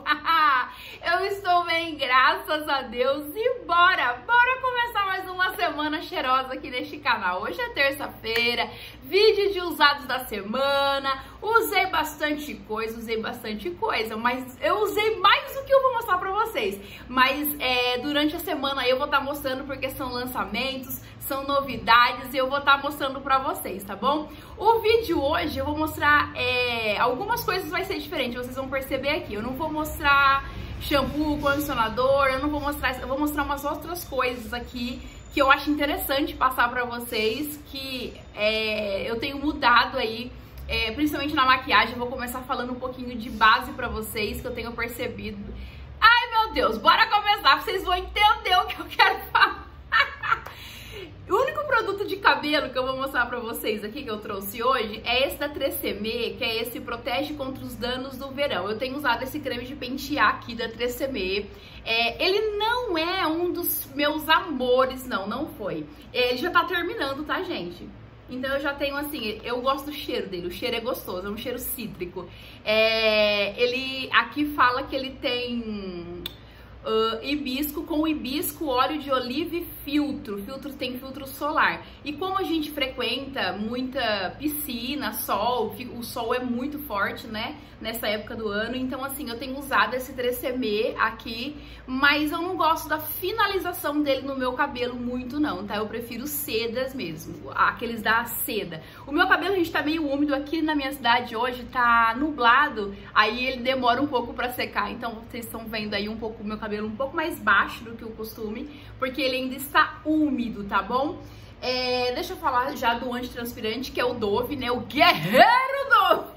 eu estou bem, graças a Deus. E bora, bora começar mais uma semana cheirosa aqui neste canal. Hoje é terça-feira, vídeo de usados da semana. Usei bastante coisa, usei bastante coisa, mas eu usei mais do que eu vou mostrar pra vocês. Mas é, durante a semana eu vou estar tá mostrando porque são lançamentos, são novidades e eu vou estar tá mostrando pra vocês, tá bom? O vídeo hoje eu vou mostrar é, algumas coisas vai ser diferente, vocês vão perceber aqui. Eu não vou mostrar shampoo, condicionador, eu não vou mostrar, eu vou mostrar umas outras coisas aqui que eu acho interessante passar pra vocês, que é, eu tenho mudado aí é, principalmente na maquiagem, eu vou começar falando um pouquinho de base pra vocês, que eu tenho percebido. Ai, meu Deus, bora começar, vocês vão entender o que eu quero falar. O único produto de cabelo que eu vou mostrar pra vocês aqui que eu trouxe hoje é esse da 3CM, que é esse protege contra os danos do verão. Eu tenho usado esse creme de pentear aqui da 3CM. É, ele não é um dos meus amores, não, não foi. Ele já tá terminando, tá, gente? Então eu já tenho assim, eu gosto do cheiro dele, o cheiro é gostoso, é um cheiro cítrico. É, ele aqui fala que ele tem uh, hibisco com hibisco, óleo de oliva e filtro. Filtro tem filtro solar. E como a gente frequenta muita piscina, sol, o sol é muito forte, né? Nessa época do ano. Então, assim, eu tenho usado esse 3CM aqui, mas eu não gosto da finalização dele no meu cabelo muito, não, tá? Eu prefiro sedas mesmo, aqueles da seda. O meu cabelo, a gente tá meio úmido aqui na minha cidade hoje, tá nublado, aí ele demora um pouco pra secar. Então, vocês estão vendo aí um pouco o meu cabelo um pouco mais baixo do que o costume, porque ele ainda está úmido, tá bom? É, deixa eu falar já do antitranspirante, que é o Dove, né? O guerreiro Dove!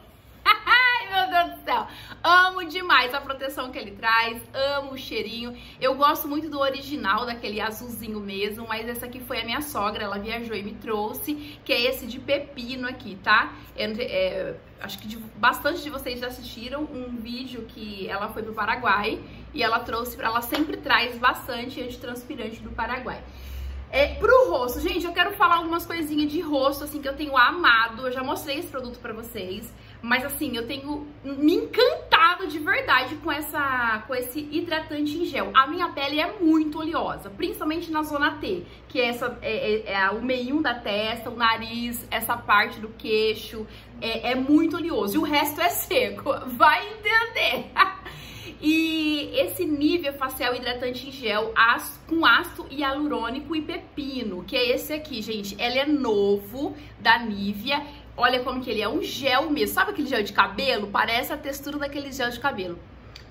Ai, meu Deus do céu! Amo demais a proteção que ele traz, amo o cheirinho. Eu gosto muito do original, daquele azulzinho mesmo, mas essa aqui foi a minha sogra, ela viajou e me trouxe, que é esse de pepino aqui, tá? É, é, acho que de, bastante de vocês já assistiram um vídeo que ela foi pro Paraguai e ela trouxe, ela sempre traz bastante antitranspirante do Paraguai. É, pro rosto, gente, eu quero falar algumas coisinhas de rosto, assim, que eu tenho amado. Eu já mostrei esse produto pra vocês. Mas assim, eu tenho me encantado de verdade com essa com esse hidratante em gel. A minha pele é muito oleosa, principalmente na zona T, que é, essa, é, é, é o meio da testa, o nariz, essa parte do queixo, é, é muito oleoso. E o resto é seco, vai entender. E esse Nivea Facial Hidratante em Gel com ácido hialurônico e pepino, que é esse aqui, gente. Ele é novo da Nivea. Olha como que ele é um gel mesmo. Sabe aquele gel de cabelo? Parece a textura daquele gel de cabelo.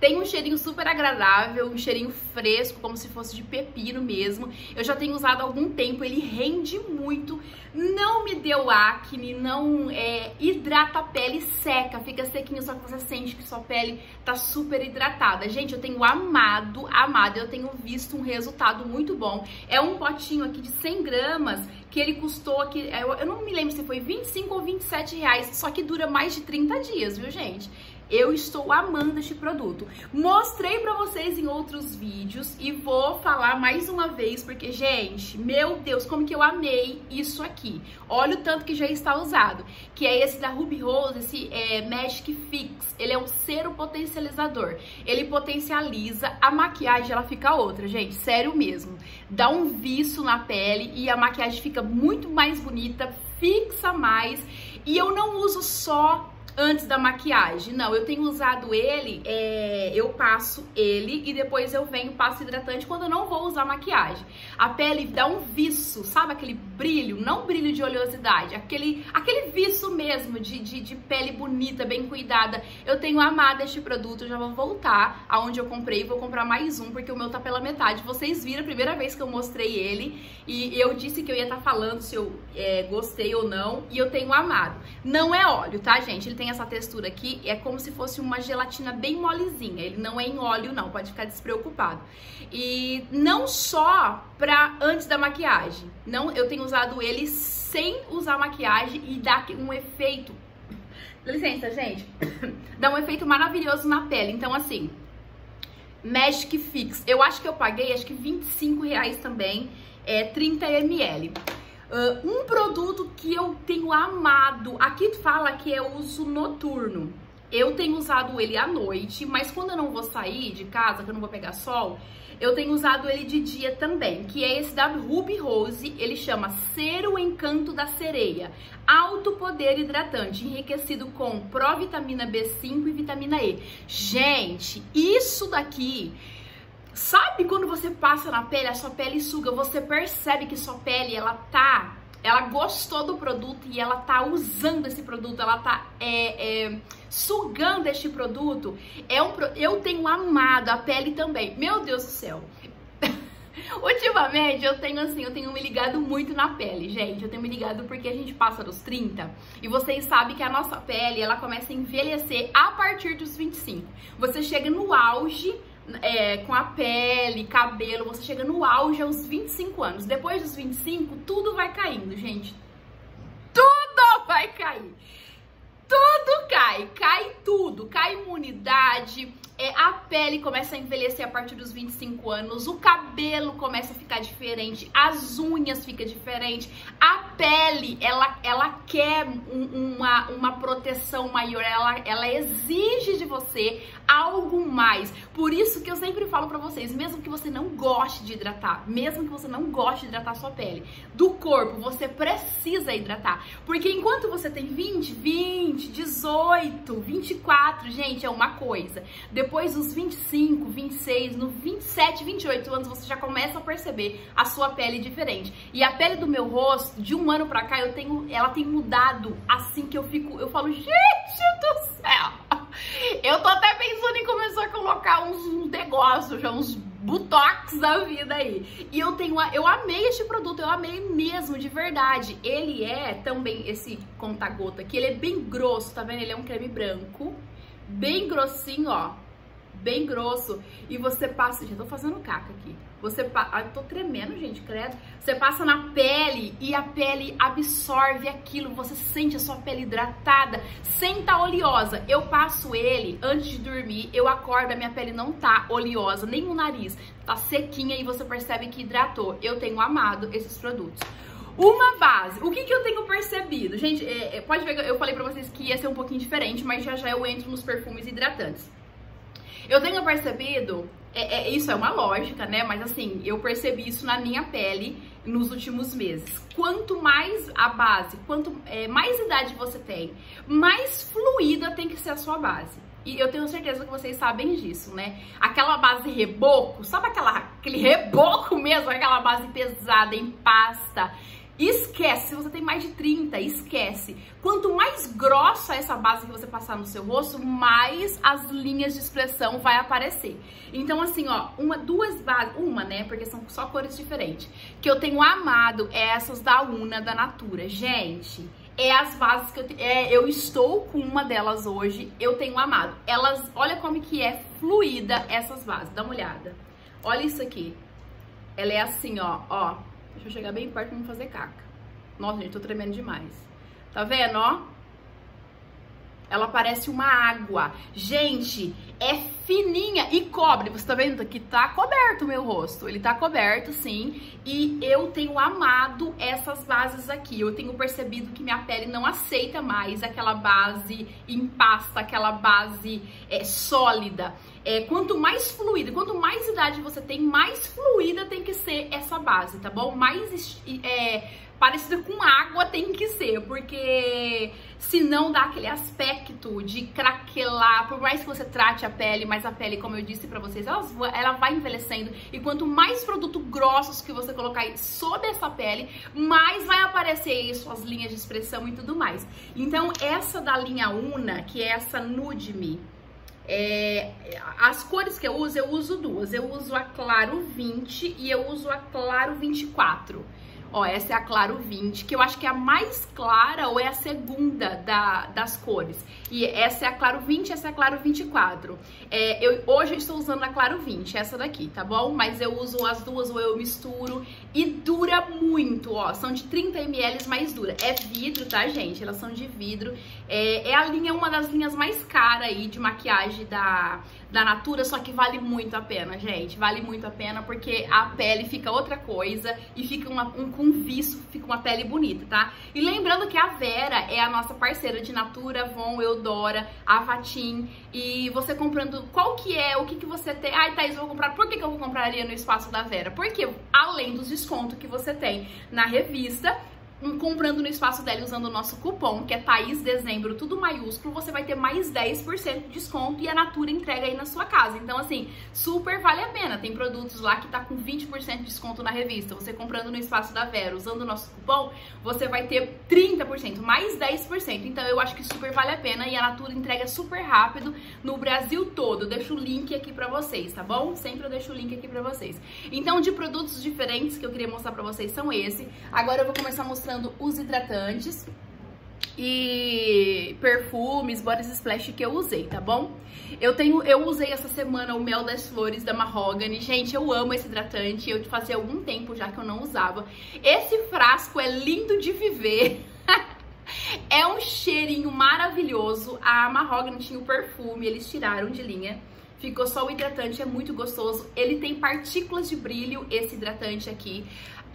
Tem um cheirinho super agradável, um cheirinho fresco, como se fosse de pepino mesmo. Eu já tenho usado há algum tempo, ele rende muito, não me deu acne, não é, hidrata a pele seca, fica sequinho, só que você sente que sua pele tá super hidratada. Gente, eu tenho amado, amado, eu tenho visto um resultado muito bom. É um potinho aqui de 100 gramas que ele custou aqui, eu, eu não me lembro se foi 25 ou 27 reais, só que dura mais de 30 dias, viu gente? Eu estou amando este produto. Mostrei pra vocês em outros vídeos e vou falar mais uma vez, porque, gente, meu Deus, como que eu amei isso aqui. Olha o tanto que já está usado, que é esse da Ruby Rose, esse é, Magic Fix. Ele é um cero potencializador. Ele potencializa, a maquiagem ela fica outra, gente, sério mesmo. Dá um viço na pele e a maquiagem fica muito mais bonita, fixa mais. E eu não uso só antes da maquiagem. Não, eu tenho usado ele, é, eu passo ele e depois eu venho, passo hidratante quando eu não vou usar maquiagem. A pele dá um viço, sabe aquele brilho? Não brilho de oleosidade, aquele, aquele viço mesmo de, de, de pele bonita, bem cuidada. Eu tenho amado este produto, já vou voltar aonde eu comprei, vou comprar mais um, porque o meu tá pela metade. Vocês viram a primeira vez que eu mostrei ele e eu disse que eu ia estar tá falando se eu é, gostei ou não e eu tenho amado. Não é óleo, tá, gente? Ele tem tem essa textura aqui, é como se fosse uma gelatina bem molezinha. Ele não é em óleo, não, pode ficar despreocupado. E não só pra antes da maquiagem. Não, eu tenho usado ele sem usar maquiagem e dá um efeito. Licença, gente. dá um efeito maravilhoso na pele. Então, assim, Magic Fix. Eu acho que eu paguei, acho que 25 reais também, é 30 ml. Uh, um produto que eu tenho amado, aqui fala que é uso noturno. Eu tenho usado ele à noite, mas quando eu não vou sair de casa, que eu não vou pegar sol, eu tenho usado ele de dia também, que é esse da Ruby Rose, ele chama Ser o Encanto da Sereia. Alto poder hidratante, enriquecido com provitamina B5 e vitamina E. Gente, isso daqui Sabe quando você passa na pele, a sua pele suga, você percebe que sua pele ela tá, ela gostou do produto e ela tá usando esse produto, ela tá é, é, sugando este produto. É um, eu tenho amado a pele também. Meu Deus do céu. Ultimamente eu tenho assim, eu tenho me ligado muito na pele, gente. Eu tenho me ligado porque a gente passa dos 30 e vocês sabem que a nossa pele ela começa a envelhecer a partir dos 25. Você chega no auge é, com a pele, cabelo, você chega no auge aos 25 anos. Depois dos 25, tudo vai caindo, gente. Tudo vai cair. Tudo cai, cai tudo, cai imunidade, é, a pele começa a envelhecer a partir dos 25 anos, o cabelo começa a ficar diferente, as unhas ficam diferentes, a pele, ela, ela quer um, uma, uma proteção maior, ela, ela exige de você algo mais. Por isso que eu sempre falo para vocês, mesmo que você não goste de hidratar, mesmo que você não goste de hidratar sua pele, do corpo, você precisa hidratar. Porque enquanto você tem 20, 20, 18, 24, gente, é uma coisa. Depois dos 25, 26, no 27, 28 anos, você já começa a perceber a sua pele diferente. E a pele do meu rosto, de um ano pra cá, eu tenho, ela tem mudado assim que eu fico, eu falo, gente do céu! Eu tô até pensando em começar a colocar uns negócios, já uns botox da vida aí. E eu tenho, eu amei este produto, eu amei mesmo, de verdade. Ele é também esse conta-gota aqui, ele é bem grosso, tá vendo? Ele é um creme branco, bem grossinho, ó bem grosso e você passa, já tô fazendo caca aqui. Você passa, tô tremendo, gente, credo. Você passa na pele e a pele absorve aquilo, você sente a sua pele hidratada, sem tá oleosa. Eu passo ele antes de dormir, eu acordo, a minha pele não tá oleosa, nem o nariz, tá sequinha e você percebe que hidratou. Eu tenho amado esses produtos. Uma base. O que, que eu tenho percebido? Gente, é, é, pode ver, eu falei pra vocês que ia ser um pouquinho diferente, mas já já eu entro nos perfumes hidratantes. Eu tenho percebido, é, é, isso é uma lógica, né? Mas assim, eu percebi isso na minha pele nos últimos meses. Quanto mais a base, quanto é, mais idade você tem, mais fluida tem que ser a sua base. E eu tenho certeza que vocês sabem disso, né? Aquela base reboco, sabe aquela, aquele reboco mesmo, aquela base pesada em pasta Esquece, se você tem mais de 30, esquece. Quanto mais grossa essa base que você passar no seu rosto, mais as linhas de expressão vai aparecer. Então, assim, ó, uma, duas bases, uma, né, porque são só cores diferentes, que eu tenho amado é essas da Una, da Natura. Gente, é as bases que eu, é, eu estou com uma delas hoje, eu tenho amado. Elas, olha como que é fluida essas bases, dá uma olhada. Olha isso aqui. Ela é assim, ó, ó, Deixa eu chegar bem perto pra não fazer caca. Nossa, gente, tô tremendo demais. Tá vendo, ó? Ela parece uma água. Gente, é fininha e cobre. Você tá vendo que tá coberto o meu rosto. Ele tá coberto, sim. E eu tenho amado essas bases aqui. Eu tenho percebido que minha pele não aceita mais aquela base em pasta, aquela base é, sólida. É, quanto mais fluida, quanto mais idade você tem, mais fluida tem que ser essa base, tá bom? Mais é, parecida com água tem que ser, porque senão dá aquele aspecto de craquelar, por mais que você trate a pele, mas a pele, como eu disse pra vocês, ela, ela vai envelhecendo e quanto mais produtos grossos que você colocar sobre essa pele, mais vai aparecer suas linhas de expressão e tudo mais. Então essa da linha Una, que é essa Nude Me, é, as cores que eu uso, eu uso duas. Eu uso a Claro 20 e eu uso a Claro 24. Ó, essa é a Claro 20, que eu acho que é a mais clara ou é a segunda da, das cores. E essa é a Claro 20, essa é a Claro 24. É, eu, hoje eu estou usando a Claro 20, essa daqui, tá bom? Mas eu uso as duas ou eu misturo. E dura muito, ó. São de 30 ml, mais dura. É vidro, tá, gente? Elas são de vidro. É, é a linha, uma das linhas mais caras aí de maquiagem da, da Natura, só que vale muito a pena, gente. Vale muito a pena porque a pele fica outra coisa e fica uma, um com viço, fica uma pele bonita, tá? E lembrando que a Vera é a nossa parceira de Natura, Von, Eudora, Avatim. E você comprando, qual que é, o que que você tem? Ai, Thaís, eu vou comprar. Por que, que eu vou comprar ali no espaço da Vera? Porque além dos descontos que você tem na revista, comprando no espaço dela usando o nosso cupom, que é Thaís Dezembro, tudo maiúsculo, você vai ter mais 10% de desconto e a Natura entrega aí na sua casa. Então, assim, super vale a pena. Tem produtos lá que tá com 20% de desconto na revista. Você comprando no espaço da Vera, usando o nosso cupom, você vai ter 30%, mais 10%. Então, eu acho que super vale a pena e a Natura entrega super rápido no Brasil todo. Eu deixo o link aqui pra vocês, tá bom? Sempre eu deixo o link aqui pra vocês. Então, de produtos diferentes que eu queria mostrar pra vocês são esse. Agora eu vou começar mostrando mostrando os hidratantes e perfumes, body splash que eu usei, tá bom? Eu tenho, eu usei essa semana o Mel das Flores da Mahogany. Gente, eu amo esse hidratante. Eu fazia algum tempo já que eu não usava. Esse frasco é lindo de viver. é um cheirinho maravilhoso. A Mahogany tinha o perfume, eles tiraram de linha. Ficou só o hidratante, é muito gostoso. Ele tem partículas de brilho, esse hidratante aqui.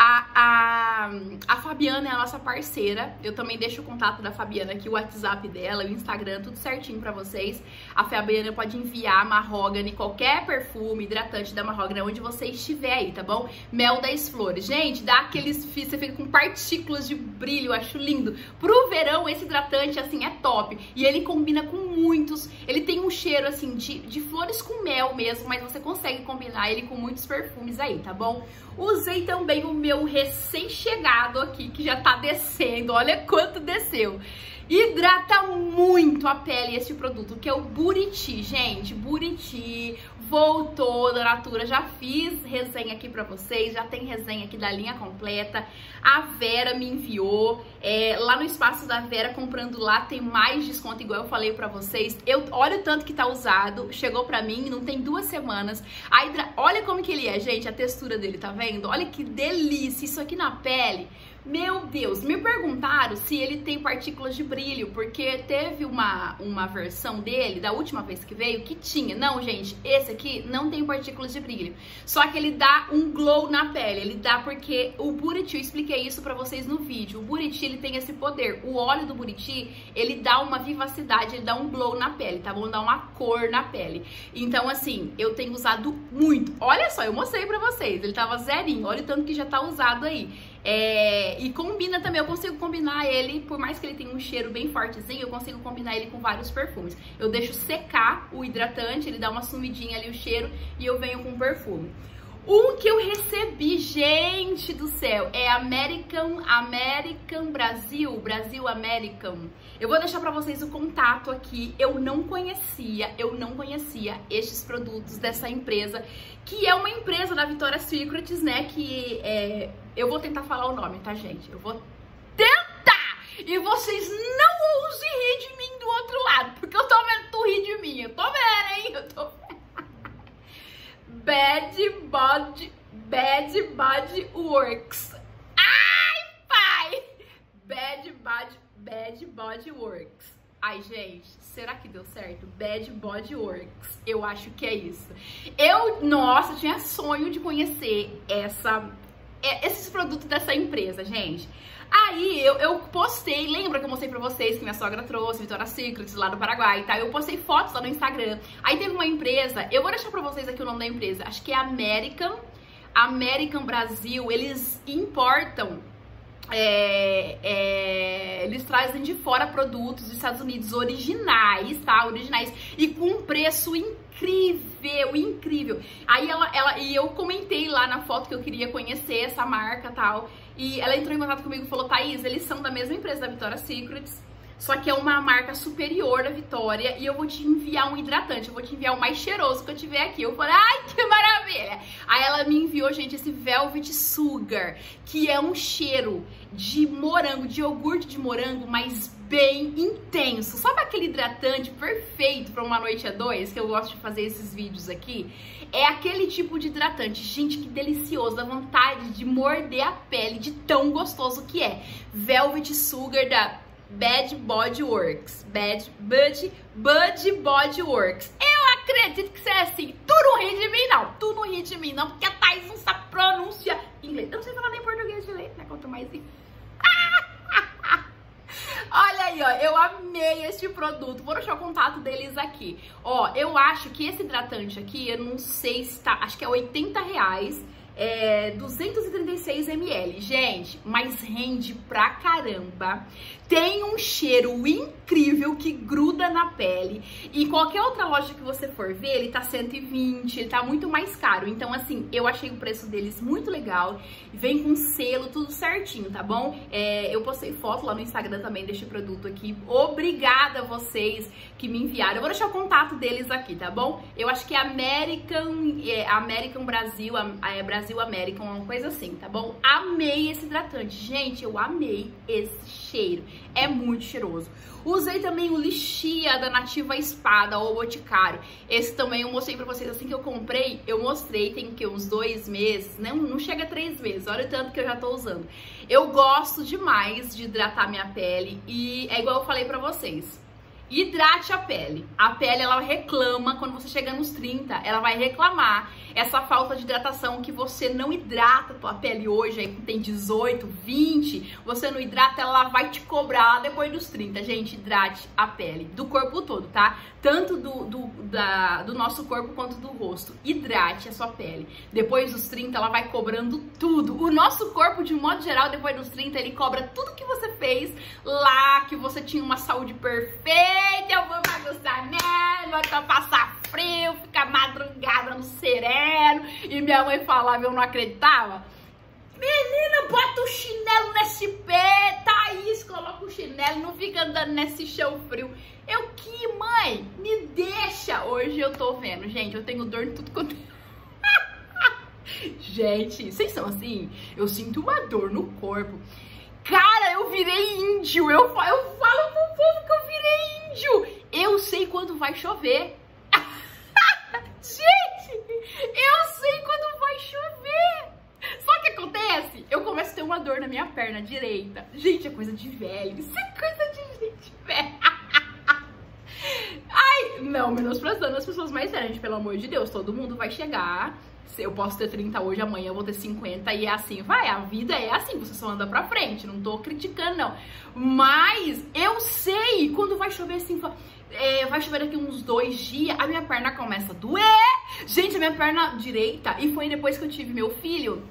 A, a, a Fabiana é a nossa parceira. Eu também deixo o contato da Fabiana aqui, o WhatsApp dela, o Instagram, tudo certinho pra vocês. A Fabiana pode enviar Mahogany, qualquer perfume, hidratante da Mahogany, onde você estiver aí, tá bom? Mel das Flores. Gente, dá aqueles você fica com partículas de brilho, acho lindo. Pro verão, esse hidratante, assim, é top. E ele combina com muitos. Ele tem um cheiro, assim, de, de flores com mel mesmo, mas você consegue combinar ele com muitos perfumes aí, tá bom? Usei também o meu recém-chegado aqui, que já tá descendo. Olha quanto desceu. Hidrata muito a pele esse produto, que é o Buriti, gente. Buriti voltou da Natura. Já fiz resenha aqui pra vocês, já tem resenha aqui da linha completa. A Vera me enviou. É, lá no espaço da Vera, comprando lá, tem mais desconto, igual eu falei pra vocês. Eu, olha o tanto que tá usado. Chegou pra mim, não tem duas semanas. A hidra... Olha como que ele é, gente, a textura dele, tá vendo? Olha que delícia. Isso aqui na pele meu Deus, me perguntaram se ele tem partículas de brilho, porque teve uma, uma versão dele, da última vez que veio, que tinha. Não, gente, esse aqui não tem partículas de brilho. Só que ele dá um glow na pele. Ele dá porque o Buriti, eu expliquei isso pra vocês no vídeo. O Buriti, ele tem esse poder. O óleo do Buriti, ele dá uma vivacidade, ele dá um glow na pele, tá bom? Dá uma cor na pele. Então, assim, eu tenho usado muito. Olha só, eu mostrei pra vocês. Ele tava zerinho. Olha o tanto que já tá usado aí. É, e combina também, eu consigo combinar ele, por mais que ele tenha um cheiro bem fortezinho, eu consigo combinar ele com vários perfumes. Eu deixo secar o hidratante, ele dá uma sumidinha ali o cheiro e eu venho com perfume. Um que eu recebi, gente do céu, é American, American Brasil, Brasil American. Eu vou deixar pra vocês o contato aqui. Eu não conhecia, eu não conhecia estes produtos dessa empresa, que é uma empresa da Victoria's Secrets, né, que é... Eu vou tentar falar o nome, tá, gente? Eu vou tentar! E vocês não ousem rir de mim do outro lado, porque eu tô vendo tu rir de mim. Eu tô vendo, hein? Eu tô vendo. Bad Body, Bad Body Works. Ai, pai! Bad Body, Bad Body Works. Ai, gente, será que deu certo? Bad Body Works. Eu acho que é isso. Eu, nossa, tinha sonho de conhecer essa, é, esses produtos dessa empresa, gente. Aí eu, eu postei, lembra que eu mostrei pra vocês que minha sogra trouxe, Vitória Secrets, lá do Paraguai, tá? Eu postei fotos lá no Instagram. Aí teve uma empresa, eu vou deixar pra vocês aqui o nome da empresa, acho que é American, American Brasil, eles importam é, é, eles trazem de fora produtos dos Estados Unidos originais, tá? Originais e com um preço incrível, incrível. Aí ela, ela e eu comentei lá na foto que eu queria conhecer essa marca, tal. E ela entrou em contato comigo e falou: "Thaís, eles são da mesma empresa da Victoria's Secrets. Só que é uma marca superior à Vitória e eu vou te enviar um hidratante, eu vou te enviar o mais cheiroso que eu tiver aqui. Eu falei, ai, que maravilha! Aí ela me enviou, gente, esse Velvet Sugar, que é um cheiro de morango, de iogurte de morango, mas bem intenso. Sabe aquele hidratante perfeito para uma noite a dois, que eu gosto de fazer esses vídeos aqui? É aquele tipo de hidratante. Gente, que delicioso, dá vontade de morder a pele de tão gostoso que é. Velvet Sugar da Bad Body Works. Bad Bud, Bud Body Works. Eu acredito que você é assim. Tu não ri de mim, não. Tu não ri de mim, não, porque a Thais não sabe pronunciar inglês. Eu não sei falar nem português direito, né? Quanto mais. Olha aí, ó, eu amei este produto. Vou deixar o contato deles aqui. Ó, eu acho que esse hidratante aqui, eu não sei se tá, acho que é 80 reais é, 236 ml. Gente, mas rende pra caramba. Tem um cheiro incrível que gruda na pele. E qualquer outra loja que você for ver, ele tá 120, ele tá muito mais caro. Então, assim, eu achei o preço deles muito legal. Vem com selo, tudo certinho, tá bom? É, eu postei foto lá no Instagram também deste produto aqui. Obrigada a vocês que me enviaram. Eu vou deixar o contato deles aqui, tá bom? Eu acho que é American, é, American Brasil, é, Brasil American, uma coisa assim, tá bom? Amei esse hidratante. Gente, eu amei esse cheiro é muito cheiroso. Usei também o Lixia da Nativa Espada, ou Boticário. Esse também eu mostrei pra vocês assim que eu comprei. Eu mostrei, tem que uns dois meses, não, não chega a três meses. Olha o tanto que eu já tô usando. Eu gosto demais de hidratar minha pele e é igual eu falei pra vocês. Hidrate a pele. A pele ela reclama quando você chega nos 30, ela vai reclamar essa falta de hidratação que você não hidrata a tua pele hoje, aí tem 18, 20, você não hidrata, ela vai te cobrar depois dos 30. Gente, hidrate a pele do corpo todo, tá? Tanto do, do, da, do nosso corpo quanto do rosto. Hidrate a sua pele. Depois dos 30, ela vai cobrando tudo. O nosso corpo, de modo geral, depois dos 30, ele cobra tudo que você fez lá, que você tinha uma saúde perfeita, eu vou bagunçar nela, vai passar frio, ficar madrugada no sereno. E minha mãe falava, eu não acreditava. Menina, bota o chinelo nesse pé, Thaís, coloca o chinelo, não fica andando nesse chão frio. Eu que, mãe, me deixa. Hoje eu tô vendo, gente, eu tenho dor em tudo quanto... gente, vocês são assim? Eu sinto uma dor no corpo. Cara, eu virei índio. Eu, eu falo pro povo que eu virei índio. Eu sei quando vai chover. Gente, eu sei quando vai chover. Só que acontece, eu começo a ter uma dor na minha perna direita. Gente, é coisa de velho. Isso é coisa de gente velha. Ai, não, menosprezando as pessoas mais velhas, pelo amor de Deus. Todo mundo vai chegar. Eu posso ter 30 hoje, amanhã eu vou ter 50 e é assim, vai, a vida é assim, você só anda pra frente, não tô criticando não. Mas eu sei quando vai chover assim, é, vai chover daqui uns dois dias, a minha perna começa a doer. Gente, a minha perna direita, e foi depois que eu tive meu filho,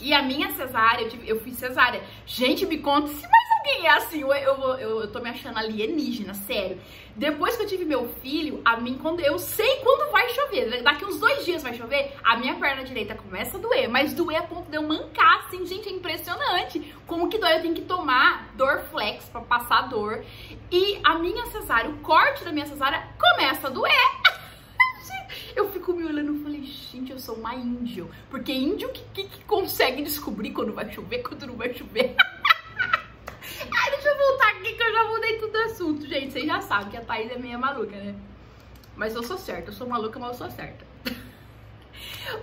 e a minha cesárea, eu, tive, eu fiz cesárea. Gente, me conta se mais alguém é assim. Eu, eu, eu, eu tô me achando alienígena, sério. Depois que eu tive meu filho, a mim, quando eu sei quando vai chover, daqui uns dois dias vai chover, a minha perna direita começa a doer, mas doer a ponto de eu mancar, assim, gente, é impressionante. Como que dói? Eu tenho que tomar Dorflex pra passar dor. E a minha cesárea, o corte da minha cesárea começa a doer. Eu fico me olhando e falei, gente, eu sou uma índio. Porque índio que, que, que consegue descobrir quando vai chover, quando não vai chover. Ai, deixa eu voltar aqui que eu já mudei tudo o assunto, gente. Vocês já sabem que a Thaís é meio maluca, né? Mas eu sou certa, eu sou maluca, mas eu sou certa.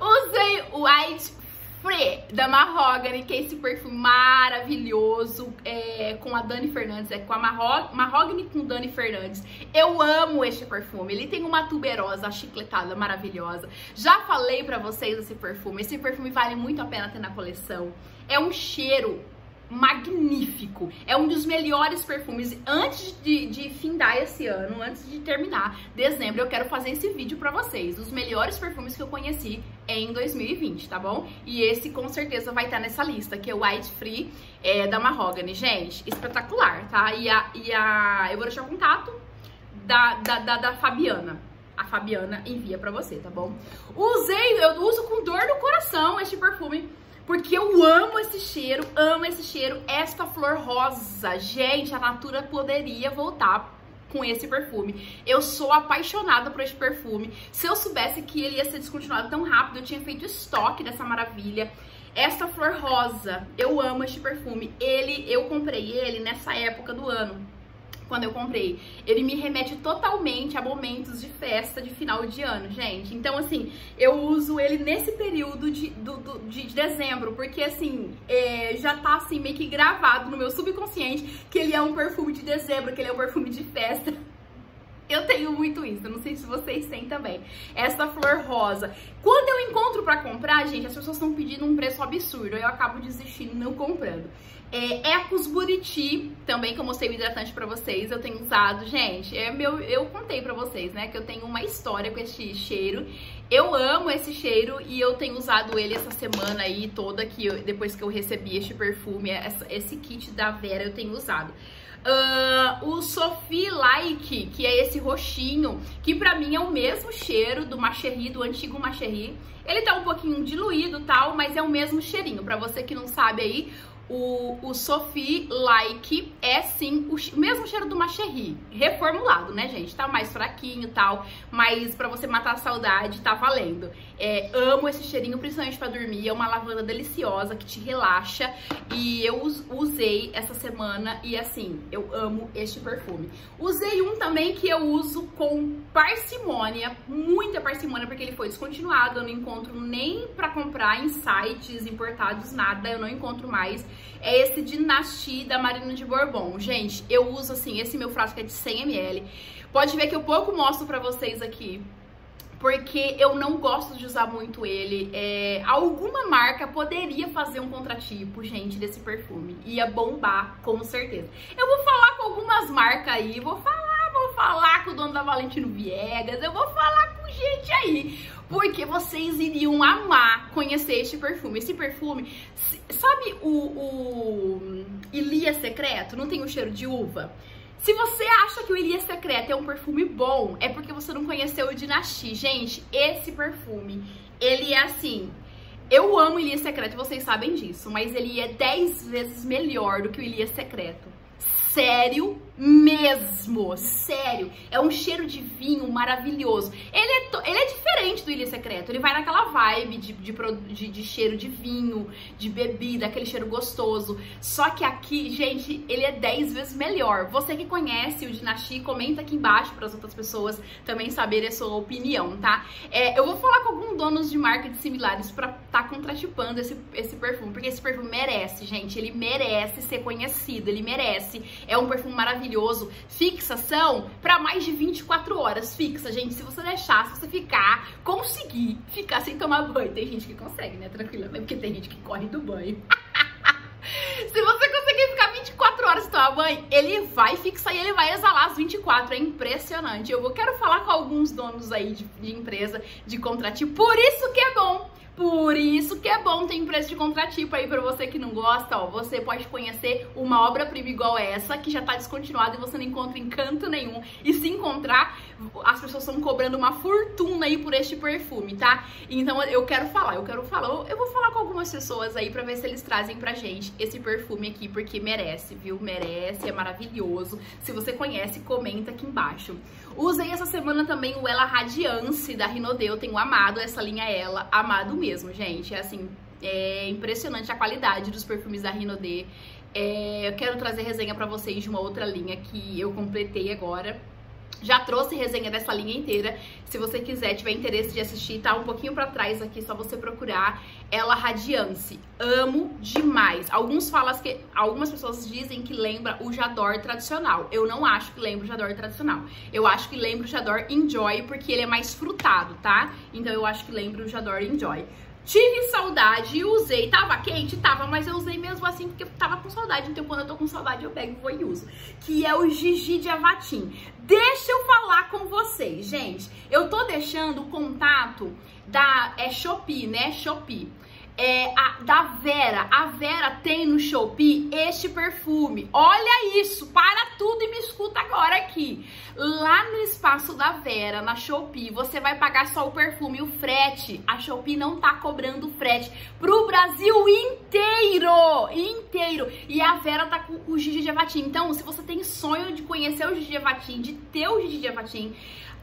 Usei o White Free da Mahogany, que é esse perfume maravilhoso é, com a Dani Fernandes, é com a Mahogany com Dani Fernandes. Eu amo este perfume, ele tem uma tuberosa chicletada maravilhosa. Já falei pra vocês esse perfume, esse perfume vale muito a pena ter na coleção. É um cheiro magnífico. É um dos melhores perfumes. Antes de, de findar esse ano, antes de terminar dezembro, eu quero fazer esse vídeo pra vocês. Os melhores perfumes que eu conheci em 2020, tá bom? E esse com certeza vai estar nessa lista, que é o White Free é, da Mahogany. Gente, espetacular, tá? E a, e a eu vou deixar o contato da, da, da, da Fabiana a Fabiana envia pra você, tá bom? Usei, eu uso com dor no coração este perfume porque eu amo esse cheiro, amo esse cheiro, esta flor rosa. Gente, a Natura poderia voltar com esse perfume. Eu sou apaixonada por esse perfume. Se eu soubesse que ele ia ser descontinuado tão rápido, eu tinha feito estoque dessa maravilha. Esta flor rosa, eu amo este perfume. Ele, eu comprei ele nessa época do ano quando eu comprei. Ele me remete totalmente a momentos de festa de final de ano, gente. Então, assim, eu uso ele nesse período de, do, do, de dezembro, porque, assim, é, já tá, assim, meio que gravado no meu subconsciente que ele é um perfume de dezembro, que ele é um perfume de festa. Eu tenho muito isso, não sei se vocês têm também. Essa flor rosa. Quando eu encontro para comprar, gente, as pessoas estão pedindo um preço absurdo, eu acabo desistindo não comprando. É, Ecos Buriti, também que eu mostrei o hidratante pra vocês, eu tenho usado. Gente, é meu, eu contei pra vocês, né, que eu tenho uma história com esse cheiro. Eu amo esse cheiro e eu tenho usado ele essa semana aí toda, que eu, depois que eu recebi este perfume, essa, esse kit da Vera eu tenho usado. Uh, o Sophie Like, que é esse roxinho, que pra mim é o mesmo cheiro do Macherry, do antigo Macherry. Ele tá um pouquinho diluído tal, mas é o mesmo cheirinho. Pra você que não sabe aí, o, o Sophie Like é sim o mesmo cheiro do Macherry, reformulado, né, gente? Tá mais fraquinho e tal, mas pra você matar a saudade, tá valendo. É, amo esse cheirinho, principalmente pra dormir, é uma lavanda deliciosa que te relaxa e eu usei essa semana e assim, eu amo este perfume. Usei um também que eu uso com parcimônia, muita parcimônia, porque ele foi descontinuado, eu não encontro nem pra comprar em sites importados, nada, eu não encontro mais é esse Dynasty da Marina de Bourbon. Gente, eu uso assim, esse meu frasco é de 100ml. Pode ver que eu pouco mostro pra vocês aqui, porque eu não gosto de usar muito ele. É, alguma marca poderia fazer um contratipo, gente, desse perfume. Ia bombar, com certeza. Eu vou falar com algumas marcas aí, vou falar, vou falar com o dono da Valentino Viegas, eu vou falar gente aí porque vocês iriam amar conhecer este perfume. Esse perfume, sabe o, o Secreto? Não tem o cheiro de uva? Se você acha que o Ilia Secreto é um perfume bom, é porque você não conheceu o Dynasty. Gente, esse perfume, ele é assim... Eu amo Ilia Secreto, vocês sabem disso, mas ele é 10 vezes melhor do que o Ilia Secreto sério mesmo, sério. É um cheiro de vinho maravilhoso. Ele é, ele é diferente do Ilha Secreto, ele vai naquela vibe de, de, de, de, cheiro de vinho, de bebida, aquele cheiro gostoso. Só que aqui, gente, ele é 10 vezes melhor. Você que conhece o Dinashi, comenta aqui embaixo para as outras pessoas também saberem a sua opinião, tá? É, eu vou falar com alguns donos de marca de similares para tá contratipando esse, esse perfume, porque esse perfume merece, gente, ele merece ser conhecido, ele merece é um perfume maravilhoso. Fixação para mais de 24 horas. Fixa, gente. Se você deixar, se você ficar, conseguir ficar sem tomar banho. Tem gente que consegue, né? Tranquilamente, porque tem gente que corre do banho. Se você conseguir ficar 24 horas sem tomar banho, ele vai fixar e ele vai exalar as 24. É impressionante. Eu quero falar com alguns donos aí de, de empresa de contratipo. Por isso que é bom por isso que é bom ter empresa de contratipo aí pra você que não gosta, ó. Você pode conhecer uma obra-prima igual essa, que já tá descontinuada e você não encontra encanto nenhum. E se encontrar, as pessoas estão cobrando uma fortuna aí por este perfume, tá? Então eu quero falar, eu quero falar, eu vou falar com algumas pessoas aí pra ver se eles trazem pra gente esse perfume aqui, porque merece, viu? Merece, é maravilhoso. Se você conhece, comenta aqui embaixo. Usei essa semana também o Ela Radiance da Rinode, eu tenho amado essa linha Ela, amado mesmo, gente. É assim, é impressionante a qualidade dos perfumes da Rinode. É, eu quero trazer resenha pra vocês de uma outra linha que eu completei agora. Já trouxe resenha dessa linha inteira. Se você quiser, tiver interesse de assistir, tá um pouquinho para trás aqui, só você procurar ela Radiance. Amo demais. Alguns falam que algumas pessoas dizem que lembra o Jador tradicional. Eu não acho que lembra o Jador tradicional. Eu acho que lembra o Jador Enjoy porque ele é mais frutado, tá? Então eu acho que lembra o Jador Enjoy. Tive saudade e usei. Tava quente? Tava, mas eu usei mesmo assim porque tava com saudade. Então, quando eu tô com saudade, eu pego, vou e uso. Que é o Gigi de Avatim. Deixa eu falar com vocês, gente. Eu tô deixando o contato da é Shopee, né? Shopee é, a, da Vera. A Vera tem no Shopee este perfume. Olha isso, para tudo e me escuta agora aqui. Lá no espaço da Vera, na Shopee, você vai pagar só o perfume, o frete. A Shopee não tá cobrando frete pro Brasil inteiro, inteiro. E a Vera tá com o Gigi Gevatin. Então, se você tem sonho de conhecer o Gigi Gevatin, de ter o Gigi Gevatin,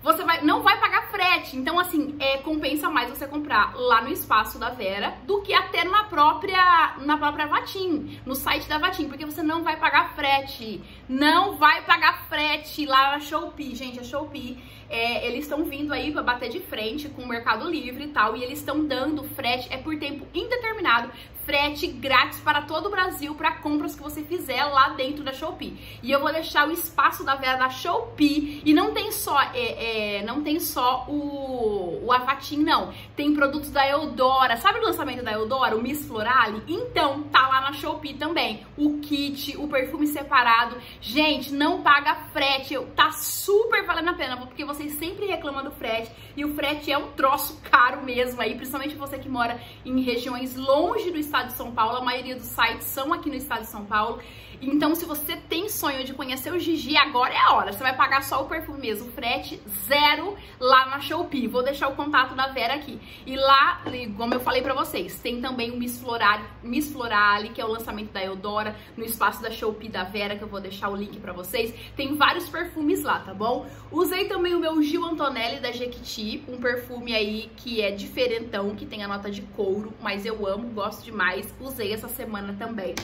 você vai, não vai pagar frete. Então, assim, é, compensa mais você comprar lá no espaço da Vera do que até na própria, na própria Vatim, no site da Vatim, porque você não vai pagar frete. Não vai pagar frete lá na Shopee, gente. A Shopee, é, eles estão vindo aí para bater de frente com o Mercado Livre e tal, e eles estão dando frete, é por tempo indeterminado, frete grátis para todo o Brasil para compras que você fizer lá dentro da Shopee. E eu vou deixar o espaço da Vera da Shopee e não tem só é, é, não tem só o, o Avatim, não. Tem produtos da Eudora. Sabe o lançamento da Eudora, o Miss Florale? Então, tá Shopee também. O kit, o perfume separado. Gente, não paga frete. Tá super valendo a pena, porque vocês sempre reclamam do frete. E o frete é um troço caro mesmo aí, principalmente você que mora em regiões longe do estado de São Paulo, a maioria dos sites são aqui no estado de São Paulo. Então, se você tem sonho de conhecer o Gigi, agora é a hora. Você vai pagar só o perfume mesmo, frete zero lá na Shopee. Vou deixar o contato da Vera aqui. E lá, como eu falei pra vocês, tem também o Miss Florale, Miss Florale, que é o lançamento da Eudora, no espaço da Shopee da Vera, que eu vou deixar o link pra vocês. Tem vários perfumes lá, tá bom? Usei também o meu Gil Antonelli da Jequiti, um perfume aí que é diferentão, que tem a nota de couro, mas eu amo, gosto demais. Usei essa semana também.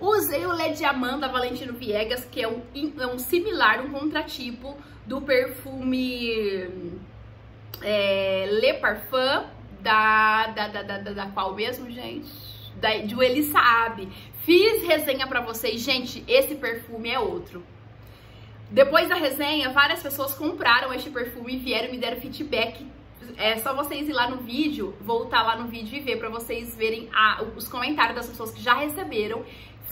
Usei o LED Amanda Valentino Viegas, que é um, é um similar, um contratipo do perfume é, Le Parfum, da, da, da, da, da qual mesmo, gente? Da, do Eli Saab. Fiz resenha pra vocês, gente, esse perfume é outro. Depois da resenha, várias pessoas compraram este perfume e vieram me deram feedback é só vocês ir lá no vídeo, voltar lá no vídeo e ver para vocês verem a, os comentários das pessoas que já receberam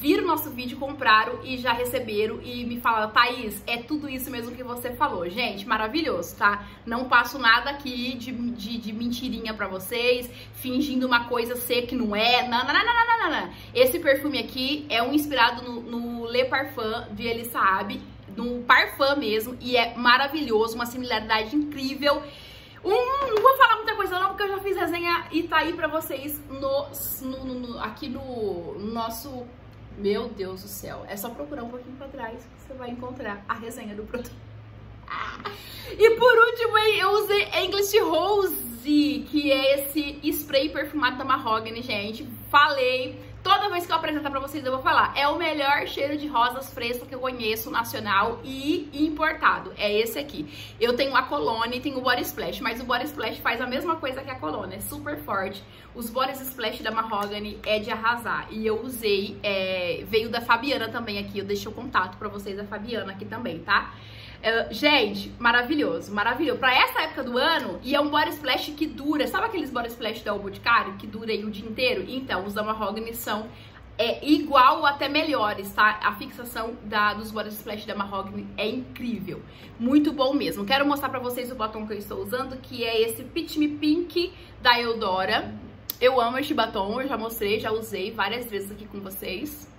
viram nosso vídeo, compraram e já receberam e me falaram, Thaís, é tudo isso mesmo que você falou. Gente, maravilhoso, tá? Não passo nada aqui de, de, de mentirinha pra vocês, fingindo uma coisa ser que não é. Não, não, não, não, não, não. Esse perfume aqui é um inspirado no, no Le Parfum de Saab, no Parfum mesmo, e é maravilhoso, uma similaridade incrível. Não vou falar muita coisa não, porque eu já fiz resenha e tá aí pra vocês no, no, no aqui no nosso meu Deus do céu. É só procurar um pouquinho pra trás que você vai encontrar a resenha do produto. Ah. E por último, eu usei English Rose, que é esse spray perfumado da Mahogany, gente. Falei Toda vez que eu apresentar pra vocês eu vou falar, é o melhor cheiro de rosas fresco que eu conheço, nacional e importado. É esse aqui. Eu tenho a Cologne e tenho o Body Splash, mas o Body Splash faz a mesma coisa que a Cologne, é super forte. Os Body Splash da Mahogany é de arrasar. E eu usei, é, veio da Fabiana também aqui, eu deixei o contato pra vocês da Fabiana aqui também, tá? Uh, gente, maravilhoso, maravilhoso. Pra essa época do ano, e é um body splash que dura. Sabe aqueles body splash da Boticário que dura aí o dia inteiro? Então, os da Mahogany são é igual ou até melhores, tá? A fixação da, dos body splash da Mahogany é incrível. Muito bom mesmo. Quero mostrar pra vocês o batom que eu estou usando, que é esse Pitch Me Pink da Eudora. Eu amo este batom, eu já mostrei, já usei várias vezes aqui com vocês.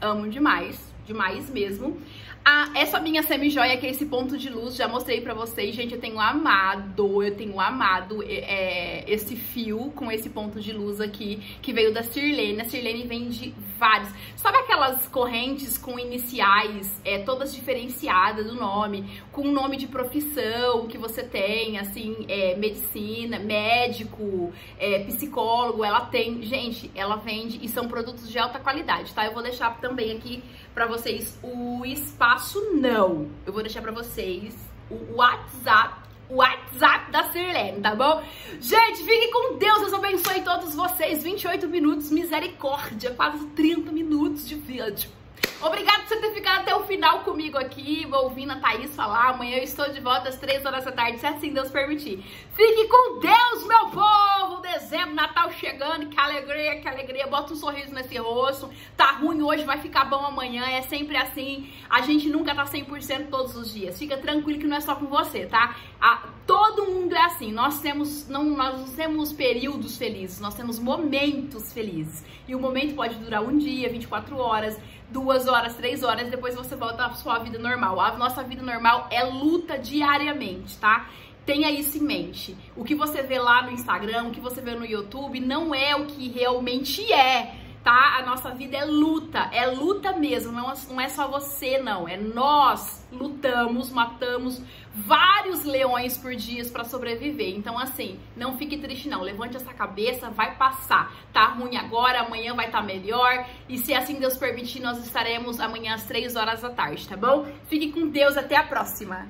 Amo demais, demais mesmo. Ah, essa minha semi-joia, que é esse ponto de luz, já mostrei pra vocês, gente, eu tenho amado, eu tenho amado é, esse fio com esse ponto de luz aqui, que veio da Sirlene. A Sirlene vende vários. Sabe aquelas correntes com iniciais, é, todas diferenciadas do nome, com o nome de profissão que você tem, assim, é, medicina, médico, é, psicólogo, ela tem. Gente, ela vende e são produtos de alta qualidade, tá? Eu vou deixar também aqui pra vocês o espaço não. Eu vou deixar pra vocês o WhatsApp WhatsApp da Sirlene, tá bom? Gente, fiquem com Deus, Deus abençoe todos vocês. 28 minutos, misericórdia, quase 30 minutos de vídeo. Obrigada por você ter ficado até o final comigo aqui, ouvindo a Thaís falar. Amanhã eu estou de volta às 3 horas da tarde, se assim Deus permitir. Fique com Deus, meu povo! Dezembro, Natal que alegria, que alegria. Bota um sorriso nesse rosto. Tá ruim hoje, vai ficar bom amanhã. É sempre assim. A gente nunca tá 100% todos os dias. Fica tranquilo que não é só com você, tá? A, todo mundo é assim. Nós temos, não, nós temos períodos felizes, nós temos momentos felizes. E o momento pode durar um dia, 24 horas, duas horas, três horas, depois você volta à sua vida normal. A nossa vida normal é luta diariamente, tá? Tenha isso em mente. O que você vê lá no Instagram, o que você vê no YouTube, não é o que realmente é tá? A nossa vida é luta, é luta mesmo, não, é, é só você, não. É nós lutamos, matamos vários leões por dia para sobreviver. Então, assim, não fique triste, não. Levante essa cabeça, vai passar. Tá ruim agora, amanhã vai estar tá melhor. E se assim Deus permitir, nós estaremos amanhã às 3 horas da tarde, tá bom? Fique com Deus, até a próxima.